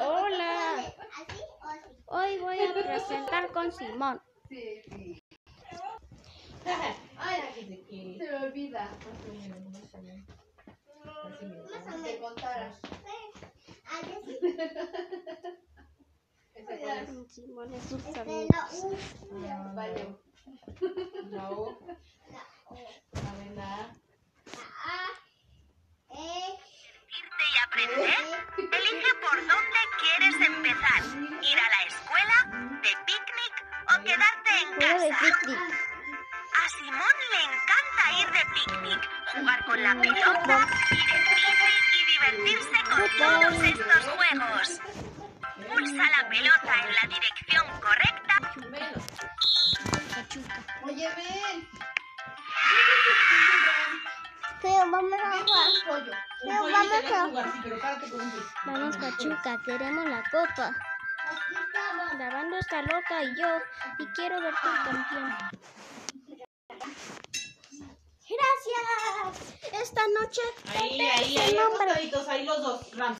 Hola. Hoy voy a presentar con Simón. Sí, sí. Ay, se me olvida. Más o menos, más o menos. Así aprender? Elige por dónde quieres empezar. Ir a la escuela, de picnic o quedarte en casa. A Simón le encanta ir de picnic, jugar con la pelota, ir en bici y divertirse con todos estos juegos. Pulsa la pelota en la dirección correcta. Oye, ven. Pero vamos a jugar. un pollo. Un Pero pollo y vamos a- jugar, sí, pero párate con un pollo. Vamos Pachuca, queremos la copa. Estamos. Grabando está loca y yo y quiero verte el campeón. Gracias. Esta noche Ahí, ahí, ahí, acostaditos, ahí los dos. Rams.